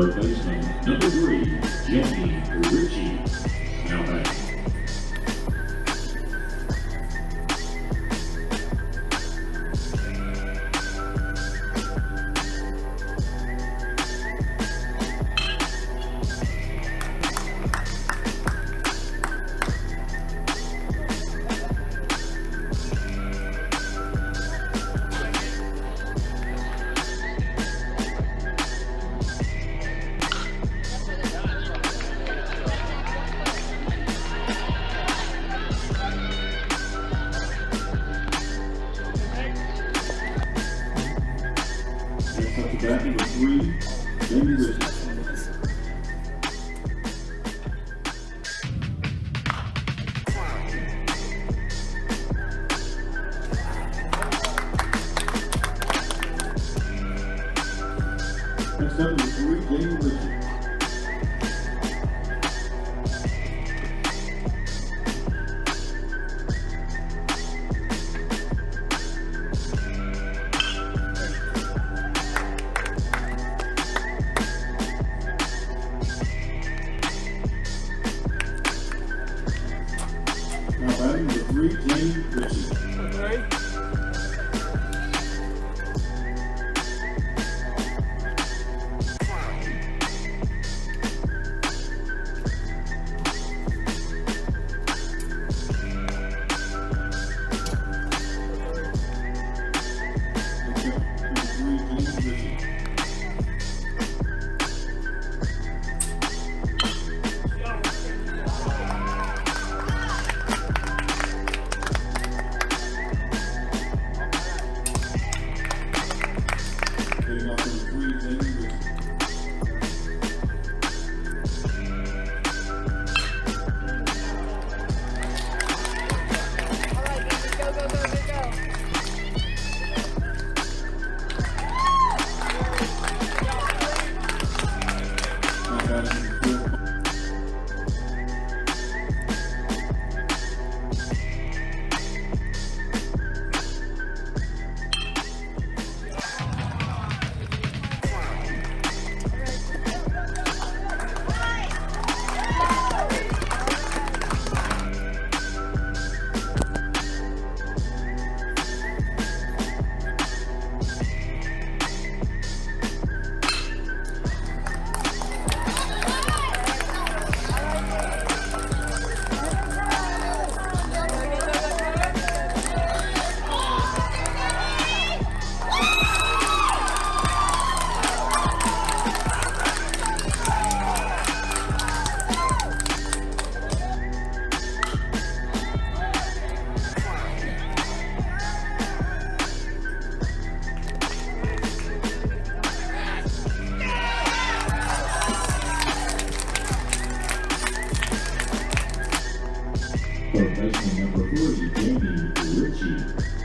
Number three, Jamey Richey. Number three, Jamey Richey. Next up, number three, Jamey Richey. Greek name Richey. Professional number 40, Jamey Richey.